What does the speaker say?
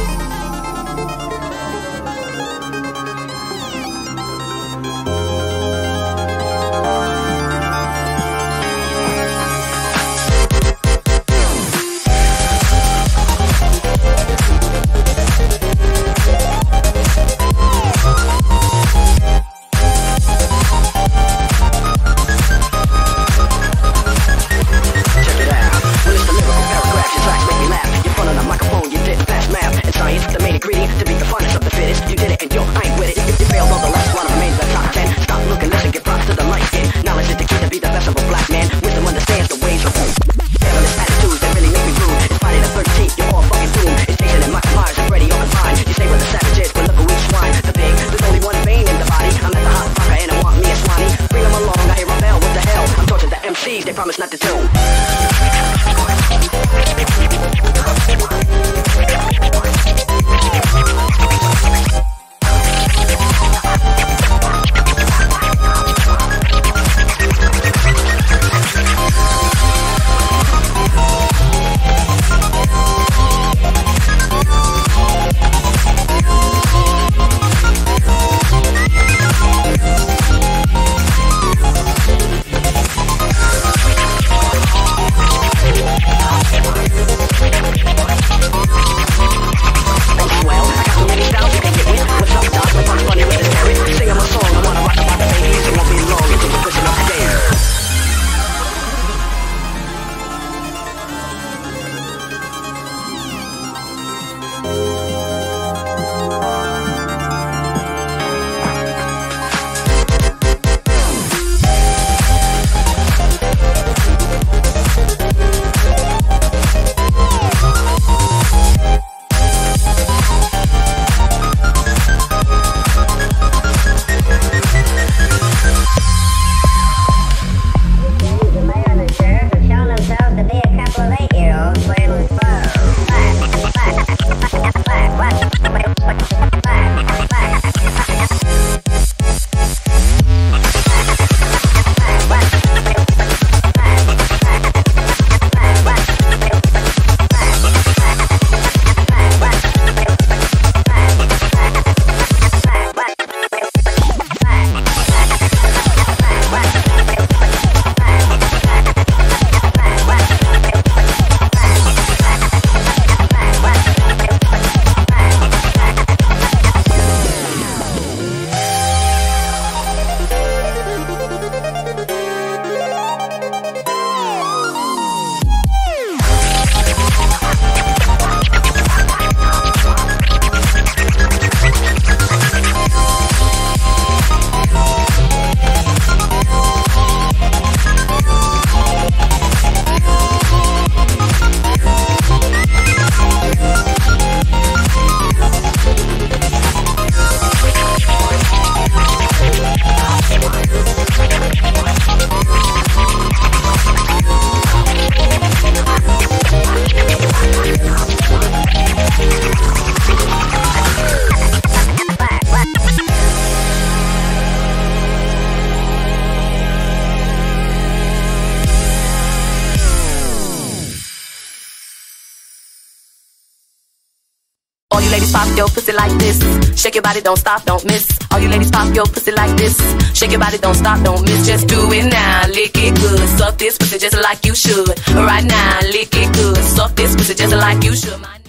All you ladies pop your pussy like this. Shake your body, don't stop, don't miss. All you ladies pop your pussy like this. Shake your body, don't stop, don't miss. Just do it now, lick it good. Suck this pussy just like you should. Right now, lick it good. Suck this pussy just like you should.